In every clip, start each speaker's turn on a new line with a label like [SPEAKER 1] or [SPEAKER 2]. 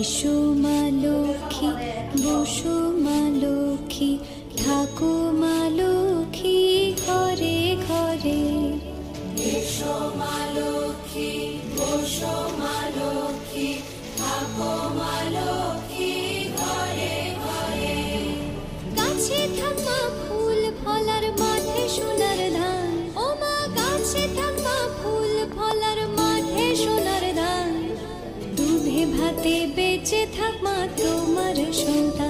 [SPEAKER 1] এসো মা লক্ষ্মী, বসো মা লক্ষ্মী ঠাকো মা লক্ষ্মী ঘরে ঘরে। এসো মা লক্ষ্মী, বসো মা লক্ষ্মী ঠাকো মা যে থাকমাত্র তোমার সন্তান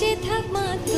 [SPEAKER 2] नीचे
[SPEAKER 1] मात्र